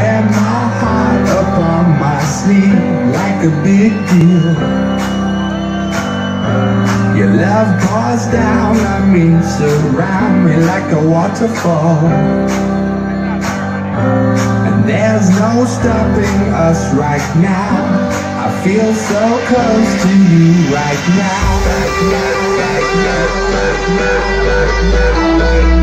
wear my heart up on my sleeve like a big deal. Your love pours down on me, surround me like a waterfall. And there's no stopping us right now. I feel so close to you right now. Right now, right now, right now, right now, right now.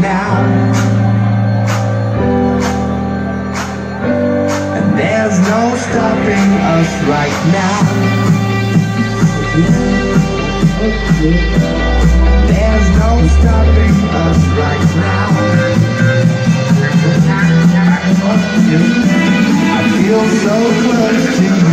Now. And there's no stopping us right now. There's no stopping us right now. I feel so close to you